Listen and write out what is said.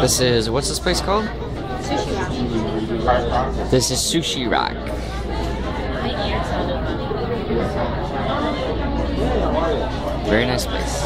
This is what's this place called? Sushi Rock. This is Sushi Rock. Very nice place.